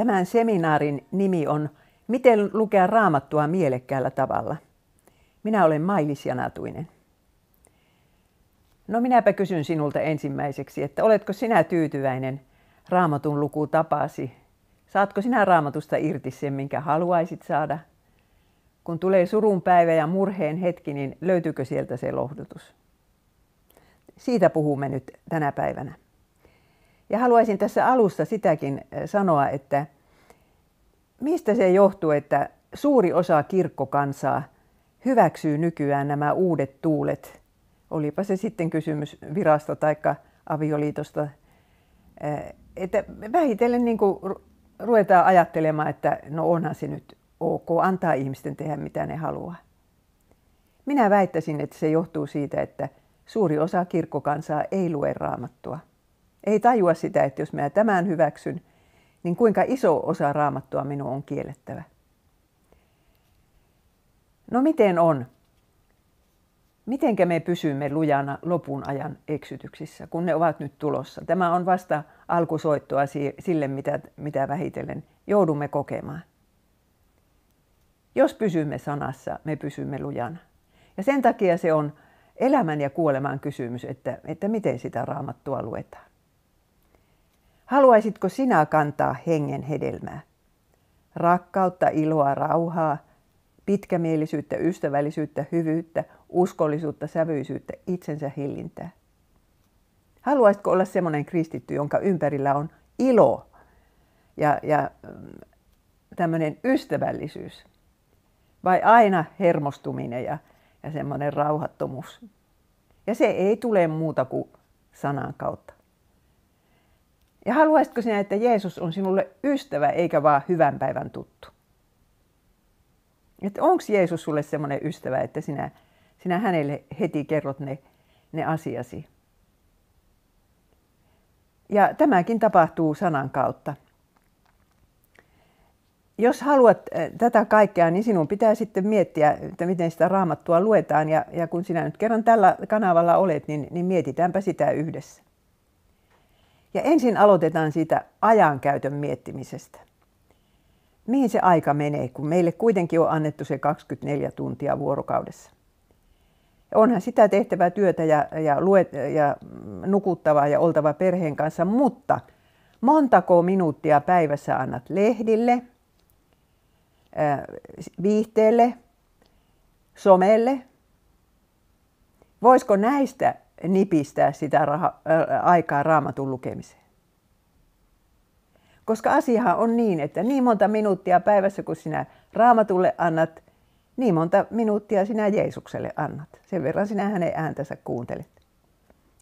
Tämän seminaarin nimi on Miten lukea raamattua mielekkäällä tavalla. Minä olen Mailis Janatuinen. No minäpä kysyn sinulta ensimmäiseksi, että oletko sinä tyytyväinen raamatun lukutapasi? Saatko sinä raamatusta irti sen, minkä haluaisit saada? Kun tulee surun päivä ja murheen hetki, niin löytyykö sieltä se lohdutus? Siitä puhumme nyt tänä päivänä. Ja haluaisin tässä alussa sitäkin eh, sanoa, että mistä se johtuu, että suuri osa kirkkokansaa hyväksyy nykyään nämä uudet tuulet, olipa se sitten kysymys virasta tai avioliitosta, eh, että vähitellen niin kuin ruvetaan ajattelemaan, että no onhan se nyt ok antaa ihmisten tehdä mitä ne haluaa. Minä väittäisin, että se johtuu siitä, että suuri osa kirkkokansaa ei lue raamattua. Ei tajua sitä, että jos minä tämän hyväksyn, niin kuinka iso osa raamattua minun on kiellettävä. No miten on? Mitenkä me pysymme lujana lopun ajan eksytyksissä, kun ne ovat nyt tulossa? Tämä on vasta alkusoittoa sille, mitä, mitä vähitellen joudumme kokemaan. Jos pysymme sanassa, me pysymme lujana. Ja sen takia se on elämän ja kuoleman kysymys, että, että miten sitä raamattua luetaan. Haluaisitko sinä kantaa hengen hedelmää? Rakkautta, iloa, rauhaa, pitkämielisyyttä, ystävällisyyttä, hyvyyttä, uskollisuutta, sävyisyyttä, itsensä hillintää. Haluaisitko olla semmoinen kristitty, jonka ympärillä on ilo ja, ja mm, tämmöinen ystävällisyys? Vai aina hermostuminen ja, ja semmoinen rauhattomuus? Ja se ei tule muuta kuin sanan kautta. Ja haluaisitko sinä, että Jeesus on sinulle ystävä eikä vaan hyvän päivän tuttu? Että onko Jeesus sulle semmoinen ystävä, että sinä, sinä hänelle heti kerrot ne, ne asiasi? Ja tämäkin tapahtuu sanan kautta. Jos haluat äh, tätä kaikkea, niin sinun pitää sitten miettiä, että miten sitä raamattua luetaan. Ja, ja kun sinä nyt kerran tällä kanavalla olet, niin, niin mietitäänpä sitä yhdessä. Ja ensin aloitetaan siitä ajankäytön miettimisestä. Mihin se aika menee, kun meille kuitenkin on annettu se 24 tuntia vuorokaudessa. Onhan sitä tehtävää työtä ja, ja, luet, ja nukuttavaa ja oltava perheen kanssa, mutta montako minuuttia päivässä annat lehdille, viihteelle, somelle? Voisiko näistä nipistää sitä raha, ää, aikaa raamatun lukemiseen. Koska asiahan on niin, että niin monta minuuttia päivässä, kun sinä raamatulle annat, niin monta minuuttia sinä Jeesukselle annat. Sen verran sinä hänen ääntänsä kuuntelet.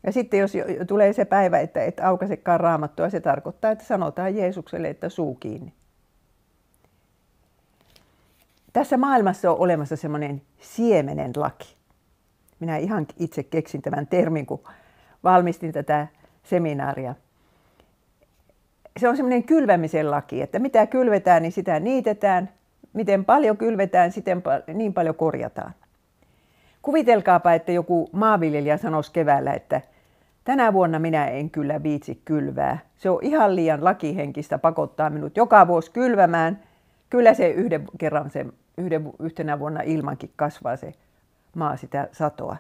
Ja sitten jos tulee se päivä, että et aukasekaan raamattua, se tarkoittaa, että sanotaan Jeesukselle, että suu kiinni. Tässä maailmassa on olemassa semmoinen siemenen laki. Minä ihan itse keksin tämän termin, kun valmistin tätä seminaaria. Se on semmoinen kylvämisen laki, että mitä kylvetään, niin sitä niitetään. Miten paljon kylvetään, siten niin paljon korjataan. Kuvitelkaapa, että joku maanviljelijä sanoisi keväällä, että tänä vuonna minä en kyllä viitsi kylvää. Se on ihan liian lakihenkistä pakottaa minut joka vuosi kylvämään. Kyllä se yhden kerran se yhden, yhtenä vuonna ilmankin kasvaa se maa sitä satoa.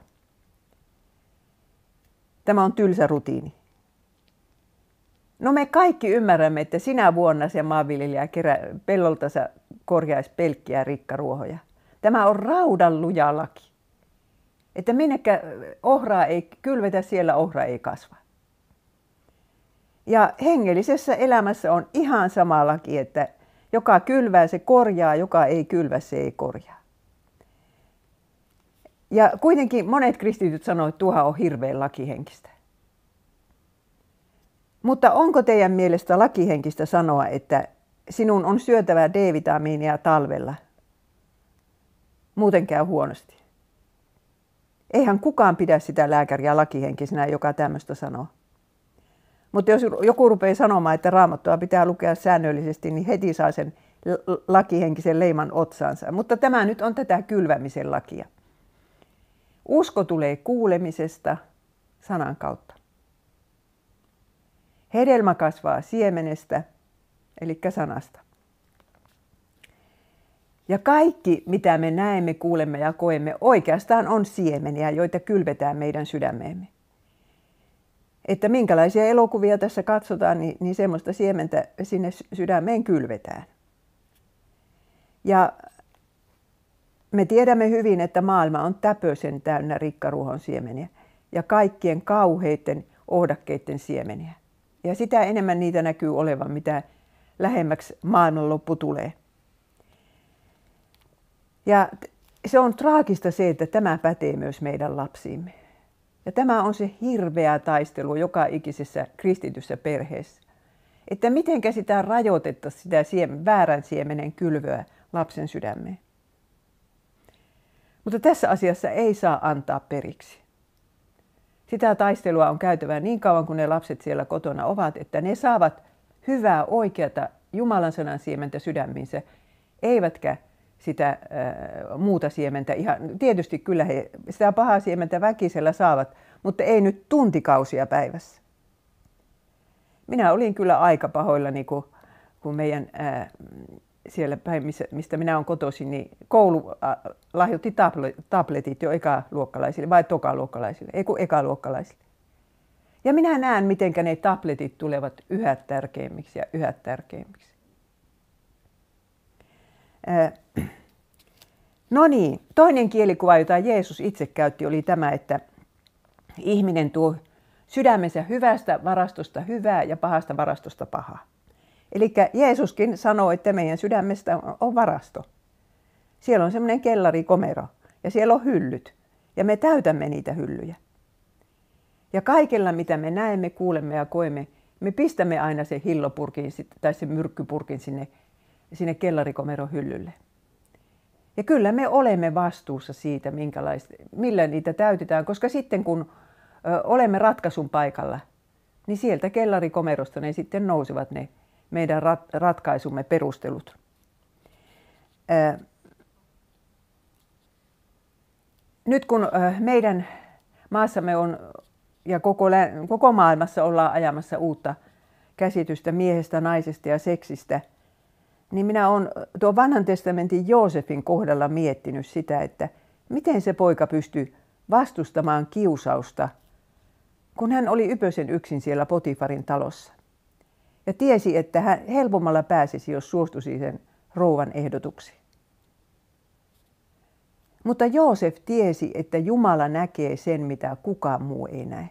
Tämä on tylsä rutiini. No me kaikki ymmärrämme, että sinä vuonna se maanviljelijä kerä, pellolta korjaisi pelkkiä rikkaruohoja. Tämä on raudan luja laki. Että minnekä ohraa ei kylvetä, siellä ohra ei kasva. Ja hengellisessä elämässä on ihan sama laki, että joka kylvää se korjaa, joka ei kylvä se ei korjaa. Ja kuitenkin monet kristityt sanoivat, että tuohan on hirveän lakihenkistä. Mutta onko teidän mielestä lakihenkistä sanoa, että sinun on syötävä D-vitamiinia talvella? Muuten käy huonosti. Eihän kukaan pidä sitä lääkäriä lakihenkisenä, joka tämmöistä sanoo. Mutta jos joku rupeaa sanomaan, että raamattua pitää lukea säännöllisesti, niin heti saa sen lakihenkisen leiman otsaansa. Mutta tämä nyt on tätä kylvämisen lakia. Usko tulee kuulemisesta sanan kautta. Hedelmä kasvaa siemenestä eli sanasta. Ja kaikki, mitä me näemme, kuulemme ja koemme, oikeastaan on siemeniä, joita kylvetään meidän sydämeemme. Että minkälaisia elokuvia tässä katsotaan, niin, niin semmoista siementä sinne sydämeen kylvetään. Ja me tiedämme hyvin, että maailma on täpösen täynnä rikkaruohon siemeniä ja kaikkien kauheiden ohdakkeiden siemeniä. Ja sitä enemmän niitä näkyy olevan, mitä lähemmäksi maailmanloppu tulee. Ja se on traagista se, että tämä pätee myös meidän lapsiimme. Ja tämä on se hirveä taistelu joka ikisessä kristityssä perheessä. Että miten sitä rajoitettaisiin sitä siem- väärän siemenen kylvöä lapsen sydämeen. Mutta tässä asiassa ei saa antaa periksi. Sitä taistelua on käytävä niin kauan kuin ne lapset siellä kotona ovat, että ne saavat hyvää, oikeata Jumalan sanan siementä sydämiinsä, eivätkä sitä äh, muuta siementä. Ihan, tietysti kyllä he sitä pahaa siementä väkisellä saavat, mutta ei nyt tuntikausia päivässä. Minä olin kyllä aika pahoillani, kun, kun meidän äh, siellä päin, mistä minä olen kotoisin, niin koulu äh, lahjoitti tabletit jo ekaluokkalaisille vai tokaluokkalaisille, ei kun ekaluokkalaisille. Ja minä näen, miten ne tabletit tulevat yhä tärkeimmiksi ja yhä tärkeimmiksi. Äh, no niin, toinen kielikuva, jota Jeesus itse käytti, oli tämä, että ihminen tuo sydämensä hyvästä varastosta hyvää ja pahasta varastosta pahaa. Eli Jeesuskin sanoo, että meidän sydämestä on varasto. Siellä on semmoinen kellarikomero ja siellä on hyllyt ja me täytämme niitä hyllyjä. Ja kaikella, mitä me näemme, kuulemme ja koemme, me pistämme aina se hillopurkin tai se myrkkypurkin sinne, sinne kellarikomeron hyllylle. Ja kyllä me olemme vastuussa siitä, millä niitä täytetään, koska sitten kun olemme ratkaisun paikalla, niin sieltä kellarikomerosta ne sitten nousevat ne meidän rat, ratkaisumme perustelut. Ö, nyt kun meidän maassamme on ja koko, koko maailmassa ollaan ajamassa uutta käsitystä miehestä, naisesta ja seksistä, niin minä olen tuon vanhan testamentin Joosefin kohdalla miettinyt sitä, että miten se poika pystyy vastustamaan kiusausta, kun hän oli ypösen yksin siellä Potifarin talossa. Ja tiesi, että hän helpommalla pääsisi, jos suostuisi sen rouvan ehdotuksiin. Mutta Joosef tiesi, että Jumala näkee sen, mitä kukaan muu ei näe.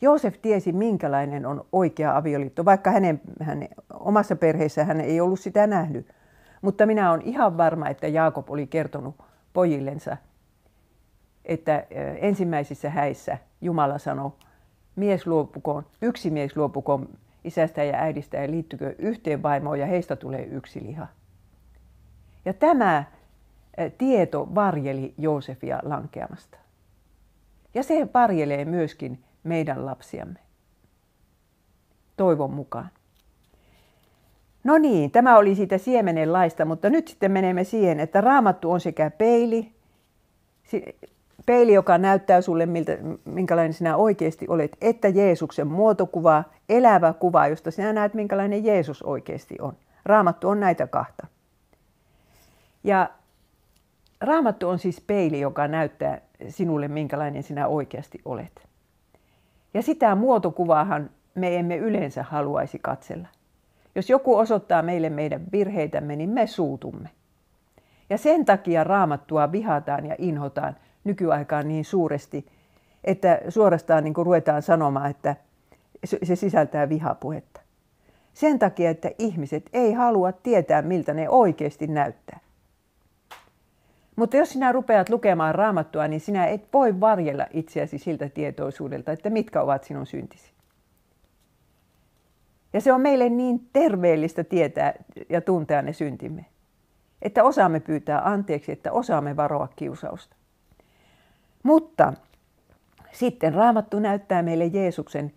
Joosef tiesi, minkälainen on oikea avioliitto, vaikka hänen, hänen omassa perheessä hän ei ollut sitä nähnyt. Mutta minä olen ihan varma, että Jaakob oli kertonut pojillensa, että ensimmäisissä häissä Jumala sanoi, mies luopukoon, yksi mies luopukoon isästä ja äidistä ja liittykö yhteen vaimoon ja heistä tulee yksi liha. Ja tämä tieto varjeli Joosefia lankeamasta. Ja se varjelee myöskin meidän lapsiamme. Toivon mukaan. No niin, tämä oli siitä siemenen laista, mutta nyt sitten menemme siihen, että raamattu on sekä peili, peili, joka näyttää sulle, miltä, minkälainen sinä oikeasti olet, että Jeesuksen muotokuva, elävä kuva, josta sinä näet, minkälainen Jeesus oikeasti on. Raamattu on näitä kahta. Ja Raamattu on siis peili, joka näyttää sinulle, minkälainen sinä oikeasti olet. Ja sitä muotokuvaahan me emme yleensä haluaisi katsella. Jos joku osoittaa meille meidän virheitämme, niin me suutumme. Ja sen takia raamattua vihataan ja inhotaan nykyaikaan niin suuresti, että suorastaan niin kuin ruvetaan sanomaan, että se sisältää vihapuhetta. Sen takia, että ihmiset ei halua tietää, miltä ne oikeasti näyttää. Mutta jos sinä rupeat lukemaan raamattua, niin sinä et voi varjella itseäsi siltä tietoisuudelta, että mitkä ovat sinun syntisi. Ja se on meille niin terveellistä tietää ja tuntea ne syntimme, että osaamme pyytää anteeksi, että osaamme varoa kiusausta. Mutta sitten raamattu näyttää meille Jeesuksen,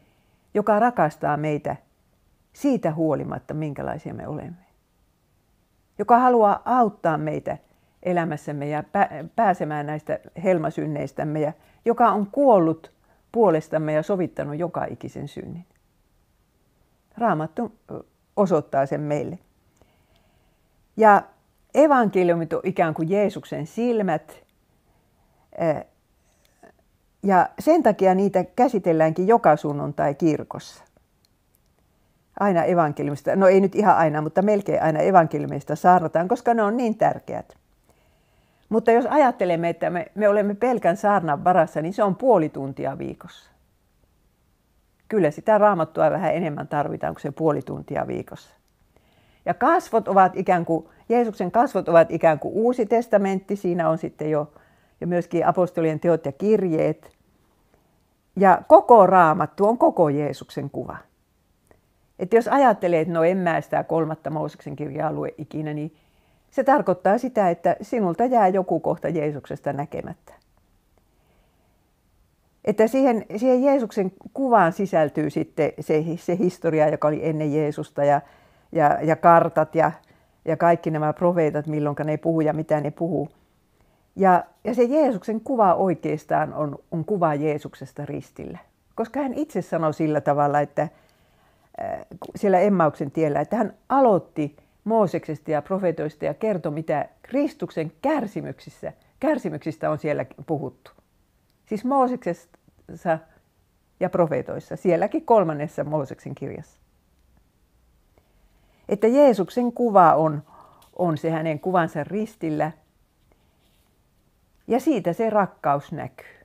joka rakastaa meitä siitä huolimatta, minkälaisia me olemme. Joka haluaa auttaa meitä elämässämme ja pääsemään näistä helmasynneistämme ja joka on kuollut puolestamme ja sovittanut joka ikisen synnin. Raamattu osoittaa sen meille. Ja evankeliumit on ikään kuin Jeesuksen silmät. Ja sen takia niitä käsitelläänkin joka sunnuntai kirkossa. Aina evankeliumista, no ei nyt ihan aina, mutta melkein aina evankeliumista saarnataan, koska ne on niin tärkeät. Mutta jos ajattelemme, että me, me olemme pelkän saarnan varassa, niin se on puoli tuntia viikossa. Kyllä sitä raamattua vähän enemmän tarvitaan kuin se puoli tuntia viikossa. Ja kasvot ovat ikään kuin, Jeesuksen kasvot ovat ikään kuin uusi testamentti, siinä on sitten jo ja myöskin apostolien teot ja kirjeet. Ja koko raamattu on koko Jeesuksen kuva. Että jos ajattelee, että no en mä sitä kolmatta Mooseksen kirjaa lue ikinä, niin se tarkoittaa sitä, että sinulta jää joku kohta Jeesuksesta näkemättä. Että siihen, siihen Jeesuksen kuvaan sisältyy sitten se, se historia, joka oli ennen Jeesusta ja, ja, ja kartat ja, ja kaikki nämä profeetat, milloin ne puhuu ja mitä ne puhuu. Ja, ja se Jeesuksen kuva oikeastaan on, on kuva Jeesuksesta ristillä. Koska hän itse sanoi sillä tavalla, että äh, siellä Emmauksen tiellä, että hän aloitti Mooseksesta ja profetoista ja kertoi, mitä Kristuksen kärsimyksissä, kärsimyksistä on siellä puhuttu. Siis Mooseksessa ja profetoissa, sielläkin kolmannessa Mooseksen kirjassa. Että Jeesuksen kuva on, on se hänen kuvansa ristillä. Ja siitä se rakkaus näkyy.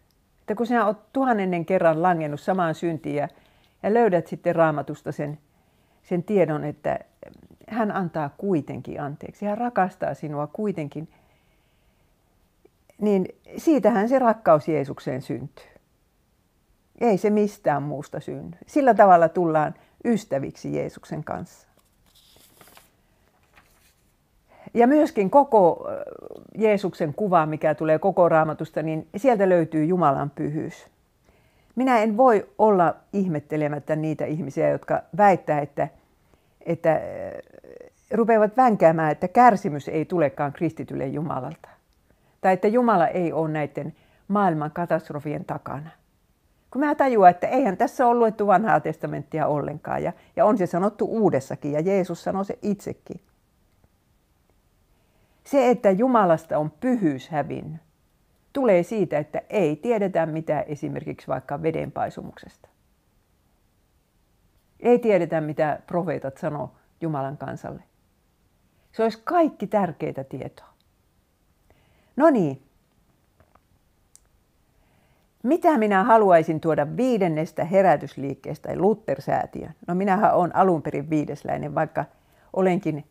Että kun sinä olet tuhannennen kerran langennut samaan syntiin ja, ja löydät sitten raamatusta sen, sen tiedon, että hän antaa kuitenkin anteeksi. Hän rakastaa sinua kuitenkin. Niin siitähän se rakkaus Jeesukseen syntyy. Ei se mistään muusta synny. Sillä tavalla tullaan ystäviksi Jeesuksen kanssa. Ja myöskin koko Jeesuksen kuva, mikä tulee koko raamatusta, niin sieltä löytyy Jumalan pyhyys. Minä en voi olla ihmettelemättä niitä ihmisiä, jotka väittää, että, että rupeavat vänkäämään, että kärsimys ei tulekaan kristitylle Jumalalta. Tai että Jumala ei ole näiden maailman katastrofien takana. Kun mä tajuan, että eihän tässä ole luettu vanhaa testamenttia ollenkaan ja, ja on se sanottu uudessakin ja Jeesus sanoi se itsekin. Se, että Jumalasta on pyhyys hävinnyt, tulee siitä, että ei tiedetä mitään esimerkiksi vaikka vedenpaisumuksesta. Ei tiedetä, mitä profeetat sanoo Jumalan kansalle. Se olisi kaikki tärkeitä tietoa. No niin. Mitä minä haluaisin tuoda viidennestä herätysliikkeestä, Luther-säätiön? No minähän olen alun perin viidesläinen, vaikka olenkin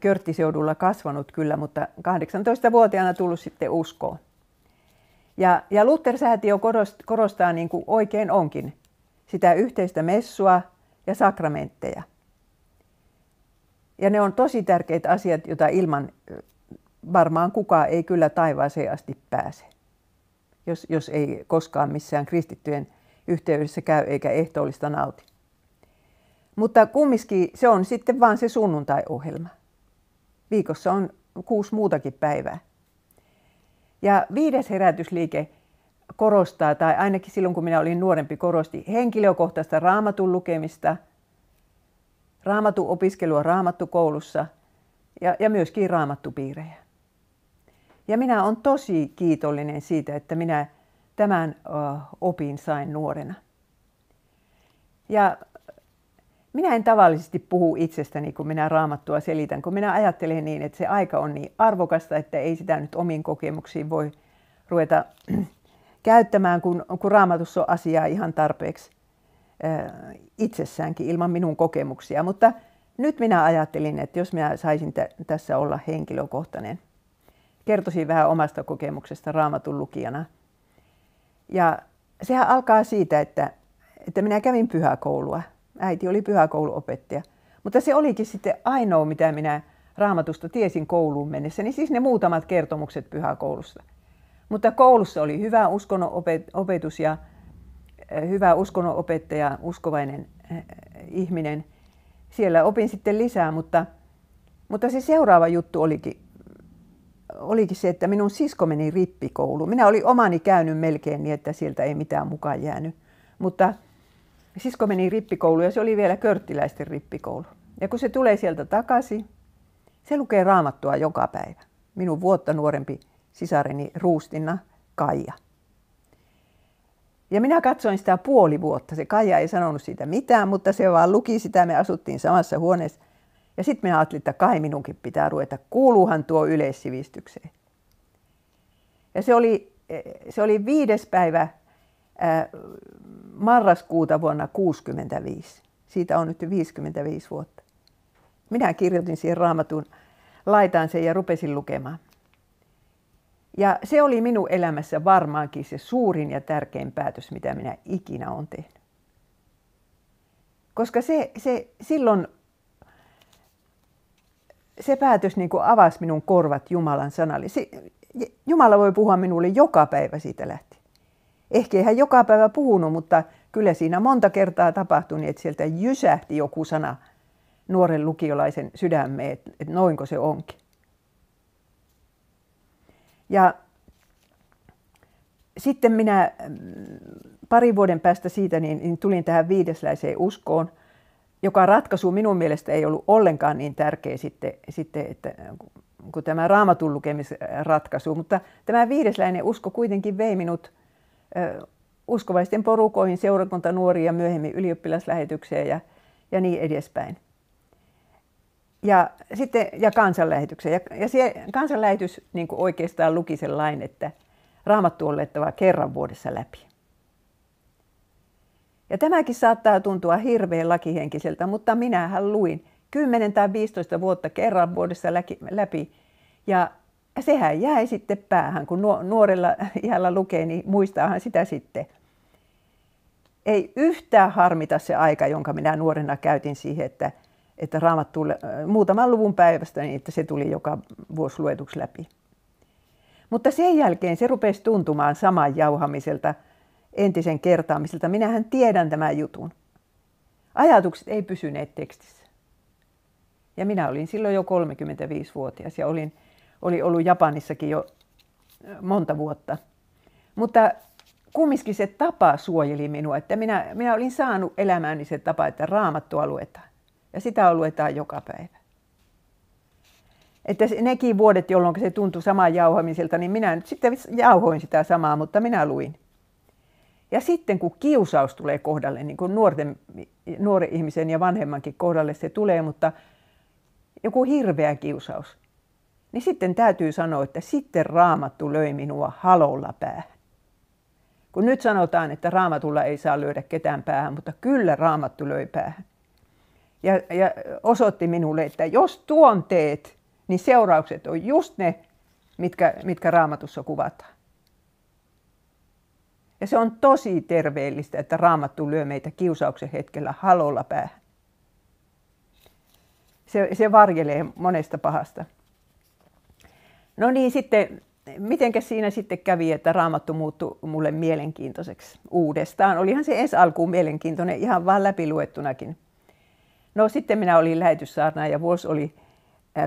Körttiseudulla kasvanut kyllä, mutta 18-vuotiaana tullut sitten uskoon. Ja, ja Luther-säätiö korostaa, korostaa niin kuin oikein onkin sitä yhteistä messua ja sakramentteja – ja ne on tosi tärkeitä asiat, joita ilman varmaan kukaan ei kyllä taivaaseen asti pääse, jos, jos ei koskaan missään kristittyjen yhteydessä käy eikä ehtoollista nauti. Mutta kumminkin se on sitten vaan se sunnuntai-ohjelma. Viikossa on kuusi muutakin päivää. Ja viides herätysliike korostaa, tai ainakin silloin kun minä olin nuorempi, korosti henkilökohtaista raamatun lukemista – raamattu opiskelua raamattukoulussa ja, ja myöskin raamattupiirejä. Ja minä olen tosi kiitollinen siitä, että minä tämän opin sain nuorena. Ja minä en tavallisesti puhu itsestäni, kun minä raamattua selitän, kun minä ajattelen niin, että se aika on niin arvokasta, että ei sitä nyt omiin kokemuksiin voi ruveta käyttämään, kun, kun raamatussa on asiaa ihan tarpeeksi itsessäänkin ilman minun kokemuksia. Mutta nyt minä ajattelin, että jos minä saisin t- tässä olla henkilökohtainen, kertoisin vähän omasta kokemuksesta raamatun lukijana. Ja sehän alkaa siitä, että, että minä kävin pyhäkoulua. Äiti oli pyhäkouluopettaja. Mutta se olikin sitten ainoa, mitä minä raamatusta tiesin kouluun mennessä, niin siis ne muutamat kertomukset pyhäkoulusta. Mutta koulussa oli hyvä uskonnon opetus ja hyvä uskonnonopettaja, uskovainen ihminen. Siellä opin sitten lisää, mutta, mutta se seuraava juttu olikin, olikin se, että minun sisko meni rippikouluun. Minä olin omani käynyt melkein niin, että sieltä ei mitään mukaan jäänyt. Mutta sisko meni rippikouluun ja se oli vielä körttiläisten rippikoulu. Ja kun se tulee sieltä takaisin, se lukee raamattua joka päivä. Minun vuotta nuorempi sisareni Ruustinna Kaija. Ja minä katsoin sitä puoli vuotta. Se Kaija ei sanonut siitä mitään, mutta se vaan luki sitä. Me asuttiin samassa huoneessa. Ja sitten minä ajattelin, että kai minunkin pitää ruveta. Kuuluuhan tuo yleissivistykseen. Ja se oli, se oli viides päivä marraskuuta vuonna 1965. Siitä on nyt 55 vuotta. Minä kirjoitin siihen raamatun, laitan sen ja rupesin lukemaan. Ja se oli minun elämässä varmaankin se suurin ja tärkein päätös, mitä minä ikinä olen tehnyt. Koska se, se silloin se päätös niin avasi minun korvat Jumalan sanalle. Se, Jumala voi puhua minulle joka päivä siitä lähtien. Ehkä ei hän joka päivä puhunut, mutta kyllä siinä monta kertaa tapahtui niin, että sieltä jysähti joku sana nuoren lukiolaisen sydämeen, että, että noinko se onkin. Ja sitten minä mm, pari vuoden päästä siitä niin, niin tulin tähän viidesläiseen uskoon, joka ratkaisu minun mielestä ei ollut ollenkaan niin tärkeä sitten, sitten että, kuin tämä raamatun lukemisratkaisu. Mutta tämä viidesläinen usko kuitenkin vei minut uskovaisten porukoihin, seurakuntanuoriin ja myöhemmin ylioppilaslähetykseen ja, ja niin edespäin. Ja, sitten, ja kansanlähetykseen. Ja, ja se kansanlähetys niin kuin oikeastaan luki sen lain, että raamattu on lettava kerran vuodessa läpi. Ja tämäkin saattaa tuntua hirveän lakihenkiseltä, mutta minähän luin 10 tai 15 vuotta kerran vuodessa läpi. Ja sehän jäi sitten päähän, kun nuorella iällä lukee, niin muistaahan sitä sitten. Ei yhtään harmita se aika, jonka minä nuorena käytin siihen, että, että raamat tuli muutaman luvun päivästä, niin että se tuli joka vuosi luetuksi läpi. Mutta sen jälkeen se rupesi tuntumaan saman jauhamiselta, entisen kertaamiselta. Minähän tiedän tämän jutun. Ajatukset ei pysyneet tekstissä. Ja minä olin silloin jo 35-vuotias ja olin, oli ollut Japanissakin jo monta vuotta. Mutta kumminkin se tapa suojeli minua, että minä, minä olin saanut elämääni se tapa, että raamattua luetaan. Ja sitä luetaan joka päivä. Että nekin vuodet, jolloin se tuntui saman jauhamiselta, niin minä nyt sitten jauhoin sitä samaa, mutta minä luin. Ja sitten kun kiusaus tulee kohdalle, niin kuin nuorten, nuoren ihmisen ja vanhemmankin kohdalle se tulee, mutta joku hirveä kiusaus, niin sitten täytyy sanoa, että sitten raamattu löi minua halolla päähän. Kun nyt sanotaan, että raamatulla ei saa lyödä ketään päähän, mutta kyllä raamattu löi päähän. Ja, ja osoitti minulle, että jos tuon teet, niin seuraukset on just ne, mitkä, mitkä raamatussa kuvataan. Ja se on tosi terveellistä, että raamattu lyö meitä kiusauksen hetkellä halolla päähän. Se, se varjelee monesta pahasta. No niin, sitten mitenkä siinä sitten kävi, että raamattu muuttui mulle mielenkiintoiseksi uudestaan. Olihan se ensi alkuun mielenkiintoinen ihan vaan läpiluettunakin. No sitten minä olin lähetyssaarnaaja ja vuosi oli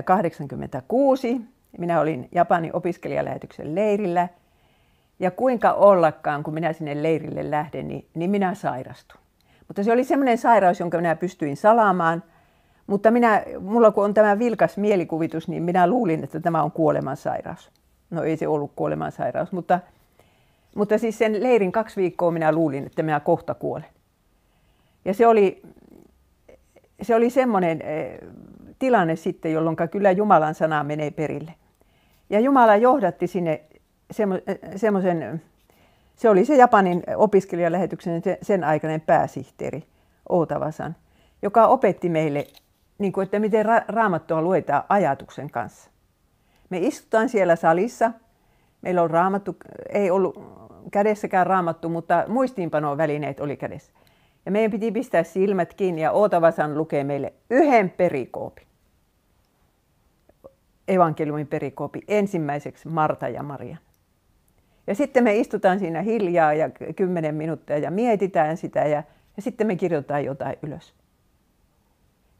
86. Minä olin Japanin opiskelijalähetyksen leirillä – ja kuinka ollakaan, kun minä sinne leirille lähden, niin, niin minä sairastun. Mutta se oli semmoinen sairaus, jonka minä pystyin salaamaan. Mutta minä, mulla kun on tämä vilkas mielikuvitus, niin minä luulin, että tämä on kuolemansairaus. No ei se ollut kuolemansairaus, mutta, mutta siis sen leirin kaksi viikkoa minä luulin, että minä kohta kuolen. Ja se oli, se oli semmoinen eh, tilanne sitten, jolloin kyllä Jumalan sana menee perille. Ja Jumala johdatti sinne semmoisen, se oli se Japanin opiskelijalähetyksen sen aikainen pääsihteeri Outavasan, joka opetti meille, niin kuin, että miten ra- raamattua luetaan ajatuksen kanssa. Me istutaan siellä salissa, meillä on raamattu, ei ollut kädessäkään raamattu, mutta muistiinpanovälineet oli kädessä. Ja meidän piti pistää silmät kiinni ja Outavasan lukee meille yhden perikoopin. Evankeliumin perikoopi ensimmäiseksi Marta ja Maria. Ja sitten me istutaan siinä hiljaa ja kymmenen minuuttia ja mietitään sitä ja, ja sitten me kirjoitetaan jotain ylös.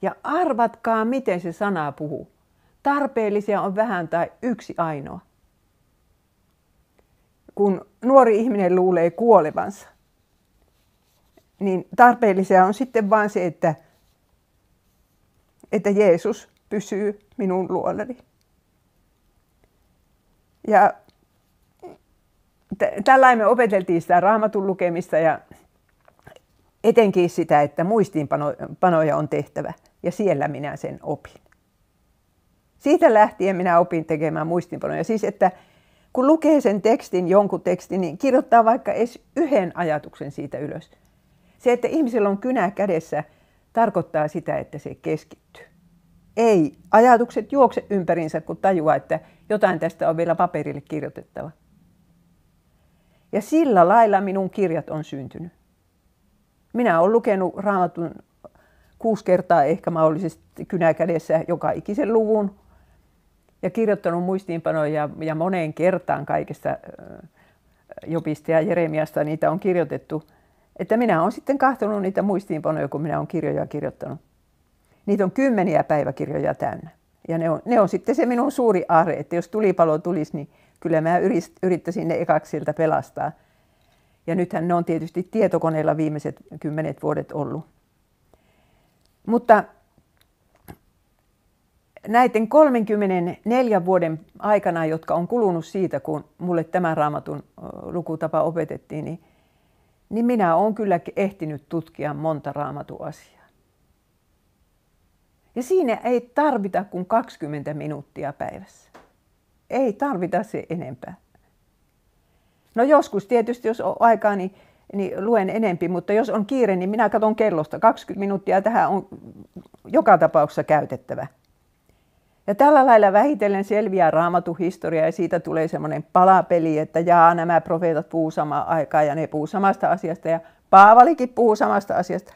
Ja arvatkaa, miten se sana puhuu. Tarpeellisia on vähän tai yksi ainoa. Kun nuori ihminen luulee kuolevansa, niin tarpeellisia on sitten vain se, että, että Jeesus pysyy minun luonani. Ja tällainen me opeteltiin sitä raamatun lukemista ja etenkin sitä, että muistiinpanoja on tehtävä. Ja siellä minä sen opin. Siitä lähtien minä opin tekemään muistiinpanoja. Siis, että kun lukee sen tekstin, jonkun tekstin, niin kirjoittaa vaikka edes yhden ajatuksen siitä ylös. Se, että ihmisellä on kynä kädessä, tarkoittaa sitä, että se keskittyy. Ei ajatukset juokse ympärinsä, kun tajuaa, että jotain tästä on vielä paperille kirjoitettava. Ja sillä lailla minun kirjat on syntynyt. Minä olen lukenut raamatun kuusi kertaa ehkä mahdollisesti kynäkädessä joka ikisen luvun ja kirjoittanut muistiinpanoja ja moneen kertaan kaikesta Jopista ja Jeremiasta niitä on kirjoitettu. Että minä olen sitten kahtonut niitä muistiinpanoja, kun minä olen kirjoja kirjoittanut. Niitä on kymmeniä päiväkirjoja täynnä. Ja ne on, ne on sitten se minun suuri aare, että jos tulipalo tulisi, niin kyllä mä yrittäisin ne ekaksi pelastaa. Ja nythän ne on tietysti tietokoneella viimeiset kymmenet vuodet ollut. Mutta näiden 34 vuoden aikana, jotka on kulunut siitä, kun mulle tämä raamatun lukutapa opetettiin, niin, niin minä olen kyllä ehtinyt tutkia monta raamatuasiaa. Ja siinä ei tarvita kuin 20 minuuttia päivässä. Ei tarvita se enempää. No joskus tietysti, jos on aikaa, niin, niin luen enempi, mutta jos on kiire, niin minä katson kellosta. 20 minuuttia tähän on joka tapauksessa käytettävä. Ja tällä lailla vähitellen selviää raamatuhistoria ja siitä tulee semmoinen palapeli, että jaa, nämä profeetat puhuu samaan aikaan ja ne puhuu samasta asiasta ja Paavalikin puhuu samasta asiasta.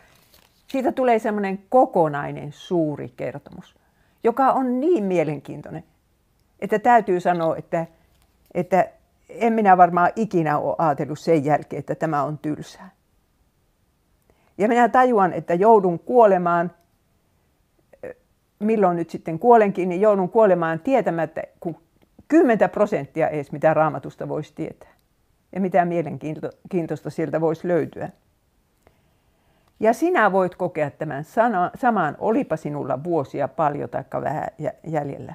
Siitä tulee semmoinen kokonainen suuri kertomus, joka on niin mielenkiintoinen, että täytyy sanoa, että, että en minä varmaan ikinä ole ajatellut sen jälkeen, että tämä on tylsää. Ja minä tajuan, että joudun kuolemaan, milloin nyt sitten kuolenkin, niin joudun kuolemaan tietämättä kun 10 prosenttia edes mitä raamatusta voisi tietää. Ja mitä mielenkiintoista sieltä voisi löytyä. Ja sinä voit kokea tämän saman, olipa sinulla vuosia paljon tai vähän jäljellä.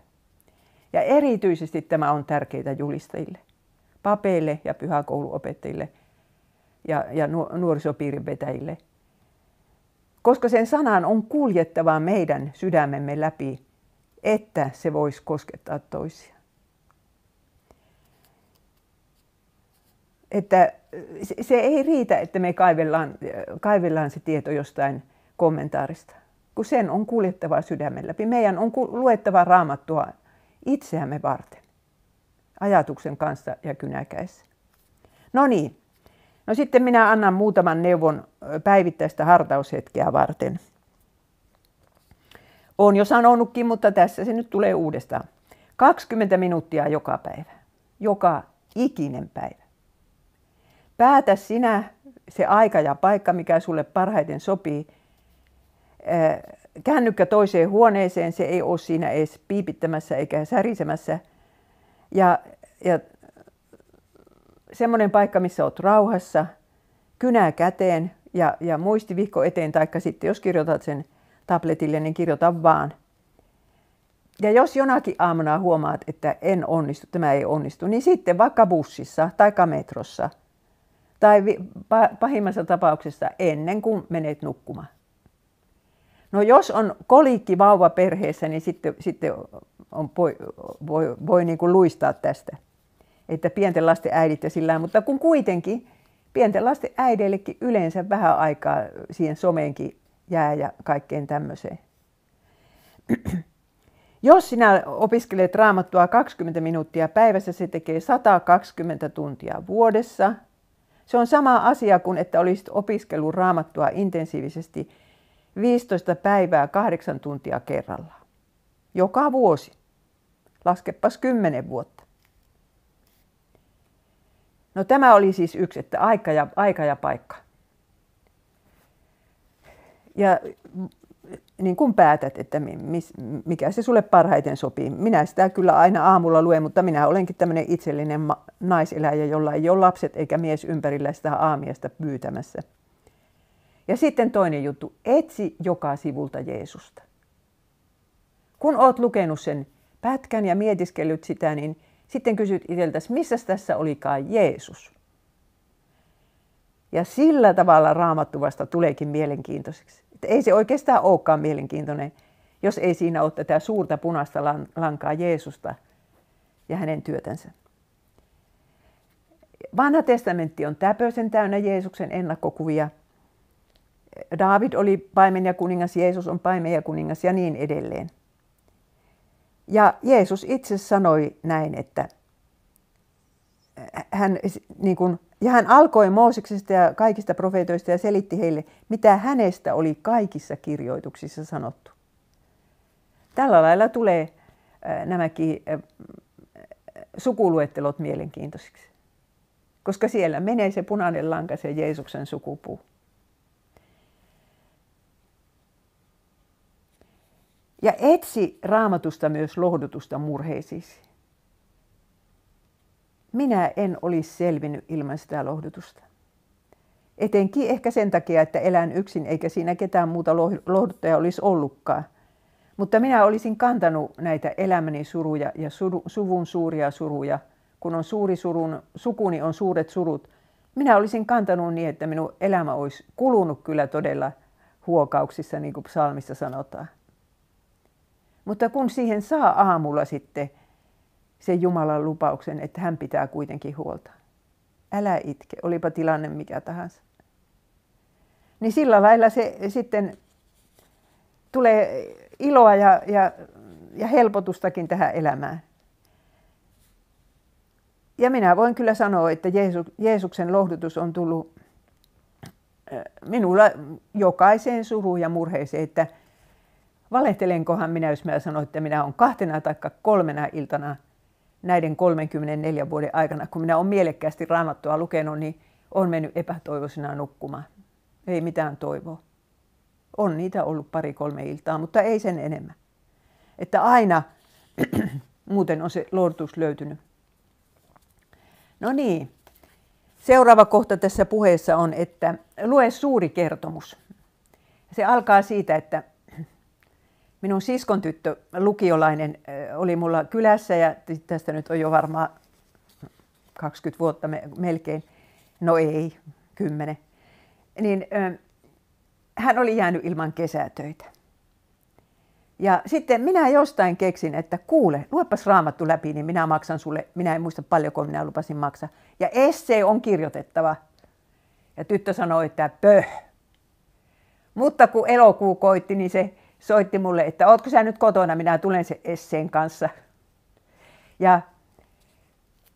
Ja erityisesti tämä on tärkeää julistajille, papeille ja pyhäkouluopettajille ja, ja nuorisopiirin vetäjille. Koska sen sanan on kuljettava meidän sydämemme läpi, että se voisi koskettaa toisia. Että se ei riitä, että me kaivellaan, kaivellaan se tieto jostain kommentaarista, kun sen on kuljettava sydämen läpi. Meidän on luettava raamattua itseämme varten, ajatuksen kanssa ja kynäkäissä. No niin, no sitten minä annan muutaman neuvon päivittäistä hartaushetkeä varten. Olen jo sanonutkin, mutta tässä se nyt tulee uudestaan. 20 minuuttia joka päivä. Joka ikinen päivä. Päätä sinä se aika ja paikka, mikä sulle parhaiten sopii kännykkä toiseen huoneeseen, se ei ole siinä edes piipittämässä eikä särisemässä. Ja, ja semmoinen paikka, missä olet rauhassa, kynää käteen ja, ja muistivihko eteen, taikka sitten jos kirjoitat sen tabletille, niin kirjoita vaan. Ja jos jonakin aamuna huomaat, että en onnistu, tämä ei onnistu, niin sitten vaikka bussissa tai metrossa tai pahimmassa tapauksessa ennen kuin menet nukkumaan. No jos on kolikki vauva perheessä, niin sitten, sitten on, voi, voi, voi niin kuin luistaa tästä. Että pienten lasten äidit ja sillä mutta kun kuitenkin pienten lasten äideillekin yleensä vähän aikaa siihen someenkin jää ja kaikkeen tämmöiseen. Jos sinä opiskelet raamattua 20 minuuttia päivässä, se tekee 120 tuntia vuodessa. Se on sama asia kuin, että olisit opiskellut raamattua intensiivisesti 15 päivää kahdeksan tuntia kerrallaan. Joka vuosi. Laskepas 10 vuotta. No tämä oli siis yksi, että aika ja, aika ja paikka. Ja niin kuin päätät, että mikä se sulle parhaiten sopii. Minä sitä kyllä aina aamulla luen, mutta minä olenkin tämmöinen itsellinen naiseläjä, jolla ei ole lapset eikä mies ympärillä sitä aamiasta pyytämässä. Ja sitten toinen juttu, etsi joka sivulta Jeesusta. kun oot lukenut sen pätkän ja mietiskellyt sitä, niin sitten kysyt itseltäsi, missä tässä olikaan Jeesus? Ja sillä tavalla raamattu vasta tuleekin mielenkiintoiseksi. Että ei se oikeastaan olekaan mielenkiintoinen, jos ei siinä ole tätä suurta punaista lankaa Jeesusta ja hänen työtänsä. Vanha testamentti on täpöisen täynnä Jeesuksen ennakkokuvia. David oli paimen ja kuningas, Jeesus on paimen ja kuningas ja niin edelleen. Ja Jeesus itse sanoi näin, että hän, niin kuin, ja hän alkoi Mooseksesta ja kaikista profeetoista ja selitti heille, mitä hänestä oli kaikissa kirjoituksissa sanottu. Tällä lailla tulee nämäkin sukuluettelot mielenkiintoisiksi, koska siellä menee se punainen lanka, se Jeesuksen sukupuu. Ja etsi raamatusta myös lohdutusta murheisiisi. Minä en olisi selvinnyt ilman sitä lohdutusta. Etenkin ehkä sen takia, että elän yksin eikä siinä ketään muuta lohduttaja olisi ollutkaan. Mutta minä olisin kantanut näitä elämäni suruja ja suvun suuria suruja, kun on suuri surun, sukuni on suuret surut. Minä olisin kantanut niin, että minun elämä olisi kulunut kyllä todella huokauksissa, niin kuin psalmissa sanotaan. Mutta kun siihen saa aamulla sitten sen Jumalan lupauksen, että hän pitää kuitenkin huolta. Älä itke, olipa tilanne mikä tahansa. Niin sillä lailla se sitten tulee iloa ja, ja, ja helpotustakin tähän elämään. Ja minä voin kyllä sanoa, että Jeesuksen lohdutus on tullut minulla jokaiseen suruun ja murheeseen, että Valehtelenkohan minä, jos minä sanoin, että minä olen kahtena tai kolmena iltana näiden 34 vuoden aikana, kun minä olen mielekkäästi raamattua lukenut, niin on mennyt epätoivoisena nukkumaan. Ei mitään toivoa. On niitä ollut pari-kolme iltaa, mutta ei sen enemmän. Että aina muuten on se lohdutus löytynyt. No niin, seuraava kohta tässä puheessa on, että lue suuri kertomus. Se alkaa siitä, että minun siskon tyttö, lukiolainen, oli mulla kylässä ja tästä nyt on jo varmaan 20 vuotta melkein, no ei, 10, niin hän oli jäänyt ilman kesätöitä. Ja sitten minä jostain keksin, että kuule, luepas raamattu läpi, niin minä maksan sulle, minä en muista paljonko minä lupasin maksaa. Ja esse on kirjoitettava. Ja tyttö sanoi, että pöh. Mutta kun elokuu koitti, niin se soitti mulle, että ootko sä nyt kotona, minä tulen sen esseen kanssa. Ja,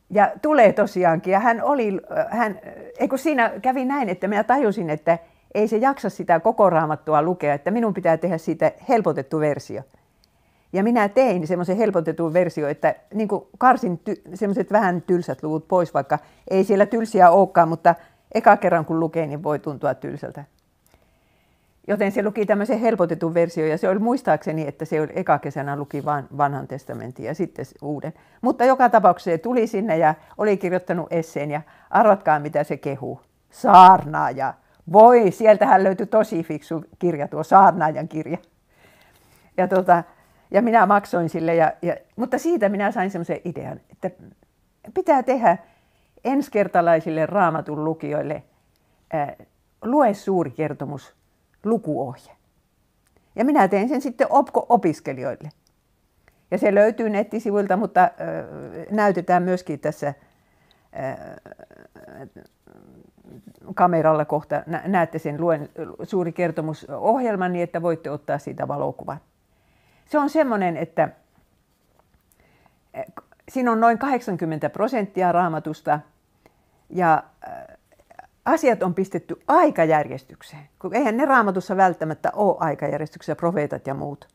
ja tulee tosiaankin. Ja hän oli, hän, eikö siinä kävi näin, että minä tajusin, että ei se jaksa sitä koko raamattua lukea, että minun pitää tehdä siitä helpotettu versio. Ja minä tein semmoisen helpotetun versio, että niin karsin ty- semmoiset vähän tylsät luvut pois, vaikka ei siellä tylsiä olekaan, mutta eka kerran kun lukee, niin voi tuntua tylsältä. Joten se luki tämmöisen helpotetun versio ja se oli muistaakseni, että se oli eka kesänä luki vain vanhan testamentin ja sitten uuden. Mutta joka tapauksessa se tuli sinne ja oli kirjoittanut esseen ja arvatkaa mitä se kehuu. Saarnaaja. Voi, sieltähän löytyi tosi fiksu kirja, tuo saarnaajan kirja. Ja, tota, ja minä maksoin sille, ja, ja, mutta siitä minä sain semmoisen idean, että pitää tehdä ensikertalaisille raamatun lukijoille ää, lue suuri kertomus lukuohje. Ja minä tein sen sitten opiskelijoille. Ja se löytyy nettisivuilta, mutta äh, näytetään myöskin tässä äh, kameralla kohta. Näette sen luen suuri kertomusohjelman niin, että voitte ottaa siitä valokuvan. Se on semmoinen, että siinä on noin 80 prosenttia raamatusta ja asiat on pistetty aikajärjestykseen, kun eihän ne raamatussa välttämättä ole aikajärjestyksessä, profeetat ja muut.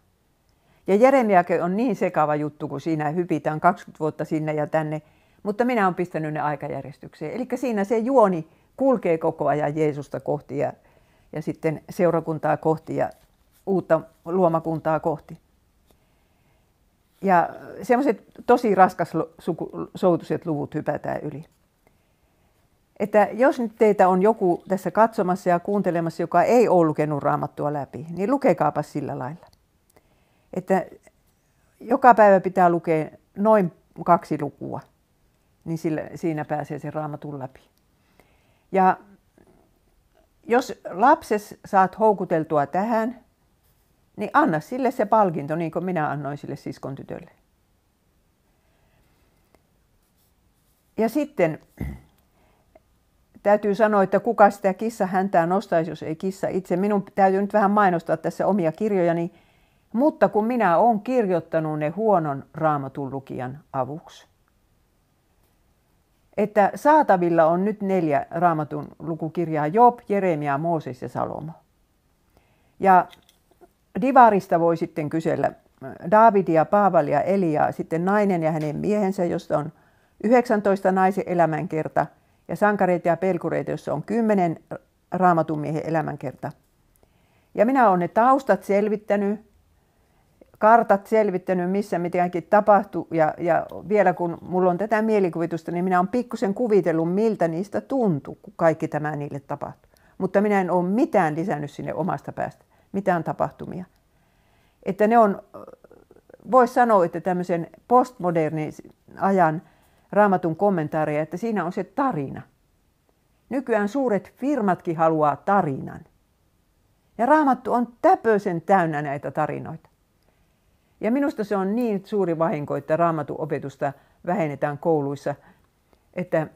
Ja Jeremiakin on niin sekava juttu, kun siinä hypitään 20 vuotta sinne ja tänne, mutta minä olen pistänyt ne aikajärjestykseen. Eli siinä se juoni kulkee koko ajan Jeesusta kohti ja, ja sitten seurakuntaa kohti ja uutta luomakuntaa kohti. Ja semmoiset tosi raskas soutuiset luvut hypätään yli että jos nyt teitä on joku tässä katsomassa ja kuuntelemassa, joka ei ole lukenut raamattua läpi, niin lukekaapa sillä lailla. Että joka päivä pitää lukea noin kaksi lukua, niin sillä, siinä pääsee se raamatun läpi. Ja jos lapses saat houkuteltua tähän, niin anna sille se palkinto, niin kuin minä annoin sille siskon tytölle. Ja sitten täytyy sanoa, että kuka sitä kissa häntää nostaisi, jos ei kissa itse. Minun täytyy nyt vähän mainostaa tässä omia kirjojani, mutta kun minä olen kirjoittanut ne huonon raamatun lukijan avuksi. Että saatavilla on nyt neljä raamatun lukukirjaa, Job, Jeremia, Mooses ja Salomo. Ja Divarista voi sitten kysellä Davidia, Paavalia, Eliaa, sitten nainen ja hänen miehensä, josta on 19 naisen elämänkerta, ja sankareita ja pelkureita, jossa on 10 raamatun miehen elämänkerta. Ja minä olen ne taustat selvittänyt, kartat selvittänyt, missä mitenkin tapahtui. Ja, ja vielä kun mulla on tätä mielikuvitusta, niin minä olen pikkusen kuvitellut, miltä niistä tuntuu, kun kaikki tämä niille tapahtui. Mutta minä en ole mitään lisännyt sinne omasta päästä, mitään tapahtumia. Että ne on, voisi sanoa, että tämmöisen postmodernin ajan raamatun kommentaaria, että siinä on se tarina. Nykyään suuret firmatkin haluaa tarinan. Ja raamattu on täpöisen täynnä näitä tarinoita. Ja minusta se on niin suuri vahinko, että raamatun opetusta vähennetään kouluissa, että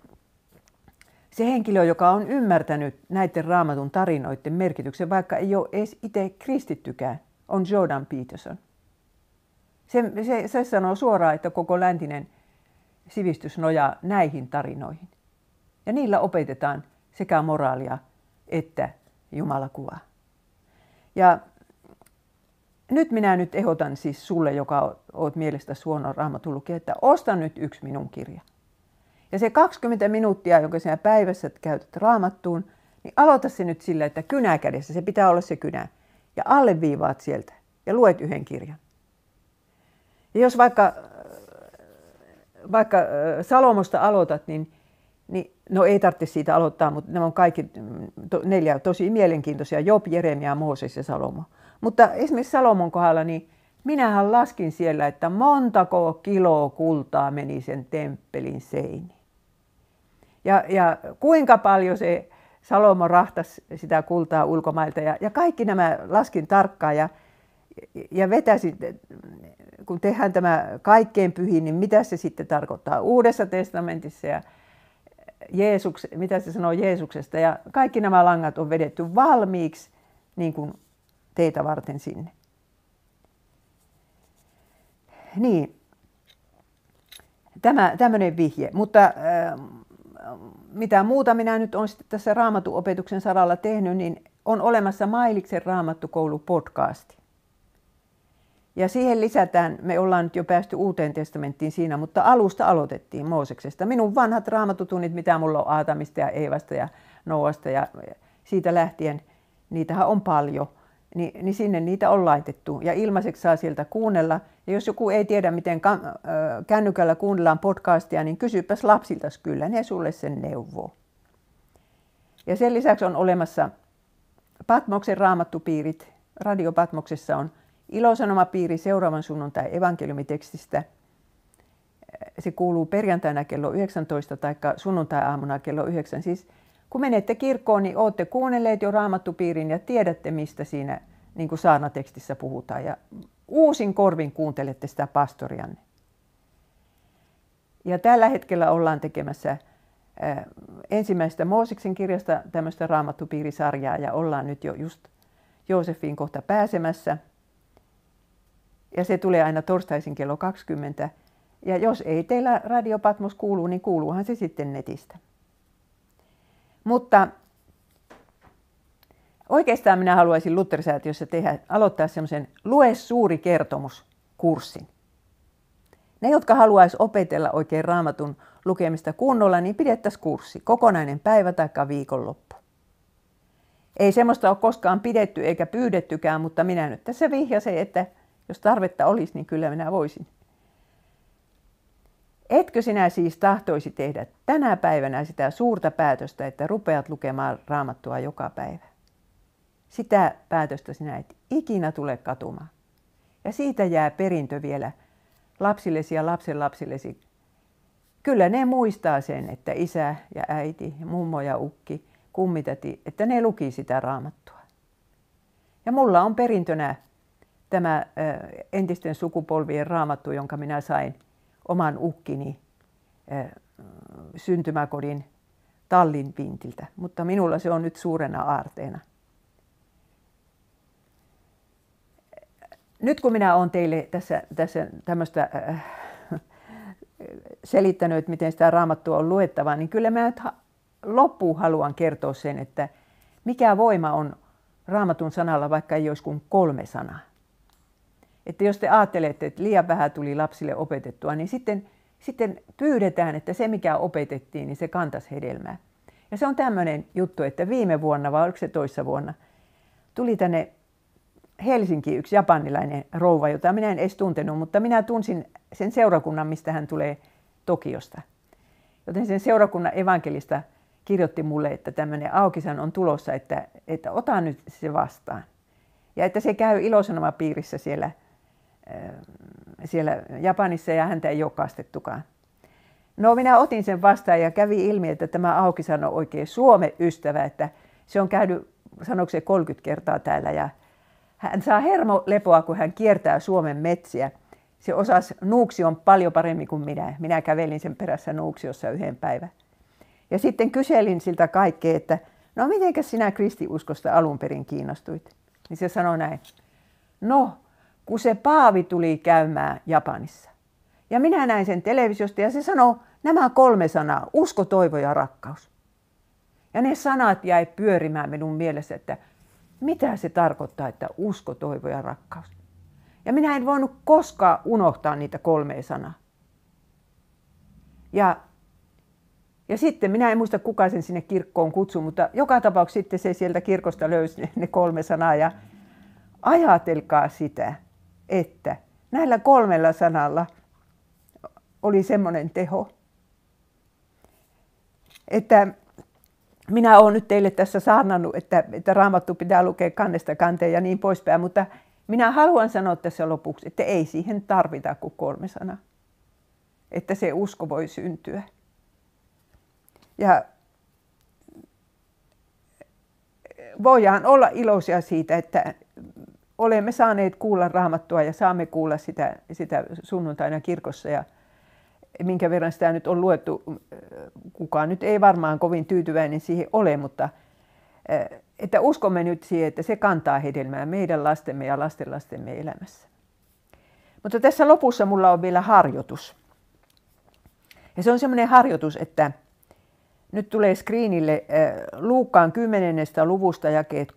se henkilö, joka on ymmärtänyt näiden raamatun tarinoiden merkityksen, vaikka ei ole edes itse kristittykään, on Jordan Peterson. Se, se, se sanoo suoraan, että koko läntinen sivistys nojaa näihin tarinoihin. Ja niillä opetetaan sekä moraalia että Jumalakuvaa. Ja nyt minä nyt ehdotan siis sulle, joka oot mielestä suona raamatun että osta nyt yksi minun kirja. Ja se 20 minuuttia, jonka sinä päivässä käytät raamattuun, niin aloita se nyt sillä, että kynä kädessä, se pitää olla se kynä. Ja alleviivaat sieltä ja luet yhden kirjan. Ja jos vaikka, vaikka Salomosta aloitat, niin, niin no ei tarvitse siitä aloittaa, mutta nämä on kaikki to, neljä tosi mielenkiintoisia, Job, Jeremia, Mooses ja Salomo. Mutta esimerkiksi Salomon kohdalla, niin minähän laskin siellä, että montako kiloa kultaa meni sen temppelin seiniin. Ja, ja kuinka paljon se Salomo rahtasi sitä kultaa ulkomailta. Ja, ja kaikki nämä laskin tarkkaan ja, ja vetäsin, kun tehdään tämä kaikkein pyhin, niin mitä se sitten tarkoittaa Uudessa testamentissa ja Jeesuks, mitä se sanoo Jeesuksesta. Ja kaikki nämä langat on vedetty valmiiksi niin kuin teitä varten sinne. Niin, tämä, tämmöinen vihje. Mutta äh, mitä muuta minä nyt olen tässä raamatuopetuksen saralla tehnyt, niin on olemassa Mailiksen raamattukoulu podcasti. Ja siihen lisätään, me ollaan nyt jo päästy uuteen testamenttiin siinä, mutta alusta aloitettiin Mooseksesta. Minun vanhat raamatutunnit, mitä mulla on Aatamista ja Eivasta ja Noasta ja siitä lähtien, niitähän on paljon – niin, niin sinne niitä on laitettu. Ja ilmaiseksi saa sieltä kuunnella. Ja jos joku ei tiedä, miten kännykällä kuunnellaan podcastia, niin kysypäs lapsilta kyllä, ne sulle sen neuvoo. Ja sen lisäksi on olemassa Patmoksen raamattupiirit. Radio Patmoksessa on ilosanomapiiri seuraavan sunnuntai evankeliumitekstistä. Se kuuluu perjantaina kello 19 tai sunnuntai-aamuna kello 9. Siis kun menette kirkkoon, niin olette kuunnelleet jo raamattupiirin ja tiedätte, mistä siinä niin kuin saarnatekstissä puhutaan. Ja uusin korvin kuuntelette sitä pastorianne. Ja tällä hetkellä ollaan tekemässä ensimmäistä Mooseksen kirjasta tämmöistä raamattupiirisarjaa ja ollaan nyt jo just Joosefin kohta pääsemässä. Ja se tulee aina torstaisin kello 20. Ja jos ei teillä Radio Patmos kuulu, niin kuuluuhan se sitten netistä. Mutta oikeastaan minä haluaisin Luthersäätiössä tehdä, aloittaa semmoisen Lue suuri kertomus kurssin. Ne, jotka haluaisi opetella oikein raamatun lukemista kunnolla, niin pidettäisiin kurssi, kokonainen päivä tai viikonloppu. Ei semmoista ole koskaan pidetty eikä pyydettykään, mutta minä nyt tässä vihjasin, että jos tarvetta olisi, niin kyllä minä voisin. Etkö sinä siis tahtoisi tehdä tänä päivänä sitä suurta päätöstä, että rupeat lukemaan raamattua joka päivä? Sitä päätöstä sinä et ikinä tule katumaan. Ja siitä jää perintö vielä lapsillesi ja lapsenlapsillesi, kyllä ne muistaa sen, että isä ja äiti, mummo ja ukki, kummitati, että ne luki sitä raamattua. Ja mulla on perintönä tämä entisten sukupolvien raamattu, jonka minä sain oman ukkini syntymäkodin tallin pintiltä, mutta minulla se on nyt suurena aarteena. Nyt kun minä olen teille tässä, tässä tämmöistä äh, selittänyt, että miten sitä raamattua on luettava, niin kyllä mä loppuun haluan kertoa sen, että mikä voima on raamatun sanalla, vaikka ei olisi kuin kolme sanaa. Että jos te ajattelette, että liian vähän tuli lapsille opetettua, niin sitten, sitten pyydetään, että se mikä opetettiin, niin se kantaisi hedelmää. Ja se on tämmöinen juttu, että viime vuonna, vai oliko se toissa vuonna, tuli tänne Helsinki yksi japanilainen rouva, jota minä en edes tuntenut, mutta minä tunsin sen seurakunnan, mistä hän tulee Tokiosta. Joten sen seurakunnan evankelista kirjoitti mulle, että tämmöinen Aukisan on tulossa, että, että ota nyt se vastaan. Ja että se käy ilosanomapiirissä siellä, siellä Japanissa ja häntä ei ole kastettukaan. No minä otin sen vastaan ja kävi ilmi, että tämä Aukisan on oikein Suomen ystävä, että se on käynyt, sanoiko se 30 kertaa täällä ja hän saa hermolepoa, kun hän kiertää Suomen metsiä. Se osasi Nuuksion paljon paremmin kuin minä. Minä kävelin sen perässä Nuuksiossa yhden päivän. Ja sitten kyselin siltä kaikkea, että no mitenkä sinä kristiuskosta alun perin kiinnostuit? Niin se sanoi näin, no kun se Paavi tuli käymään Japanissa. Ja minä näin sen televisiosta ja se sanoi nämä kolme sanaa, usko, toivo ja rakkaus. Ja ne sanat jäi pyörimään minun mielessä, että mitä se tarkoittaa, että usko, toivo ja rakkaus. Ja minä en voinut koskaan unohtaa niitä kolmea sanaa. Ja, ja sitten, minä en muista kuka sen sinne kirkkoon kutsui, mutta joka tapauksessa sitten se sieltä kirkosta löysi ne kolme sanaa. Ja ajatelkaa sitä, että näillä kolmella sanalla oli semmoinen teho, että minä olen nyt teille tässä saarnannut, että, että raamattu pitää lukea kannesta kanteen ja niin poispäin, mutta minä haluan sanoa tässä lopuksi, että ei siihen tarvita kuin kolme sanaa. Että se usko voi syntyä. Ja voidaan olla iloisia siitä, että olemme saaneet kuulla raamattua ja saamme kuulla sitä, sitä sunnuntaina kirkossa. Ja minkä verran sitä nyt on luettu, kukaan nyt ei varmaan kovin tyytyväinen siihen ole, mutta että uskomme nyt siihen, että se kantaa hedelmää meidän lastemme ja lastenlastemme elämässä. Mutta tässä lopussa mulla on vielä harjoitus. Ja se on semmoinen harjoitus, että nyt tulee screenille Luukkaan 10. luvusta jakeet 38-42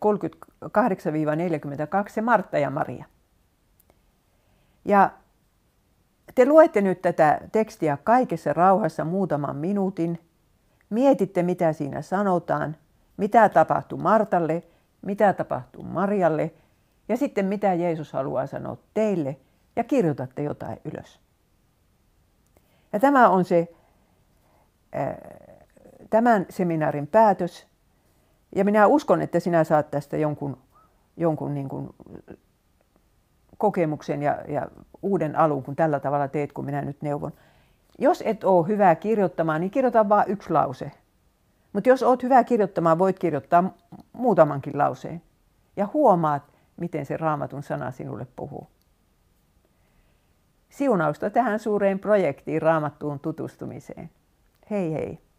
se Martta ja Maria. Ja te luette nyt tätä tekstiä kaikessa rauhassa muutaman minuutin. Mietitte, mitä siinä sanotaan, mitä tapahtuu Martalle, mitä tapahtuu Marialle ja sitten mitä Jeesus haluaa sanoa teille ja kirjoitatte jotain ylös. Ja tämä on se tämän seminaarin päätös. Ja minä uskon, että sinä saat tästä jonkun, jonkun niin kuin kokemuksen ja, ja uuden alun, kun tällä tavalla teet, kun minä nyt neuvon. Jos et ole hyvä kirjoittamaan, niin kirjoita vain yksi lause. Mutta jos olet hyvä kirjoittamaan, voit kirjoittaa muutamankin lauseen. Ja huomaat, miten se raamatun sana sinulle puhuu. Siunausta tähän suureen projektiin raamattuun tutustumiseen. Hei hei!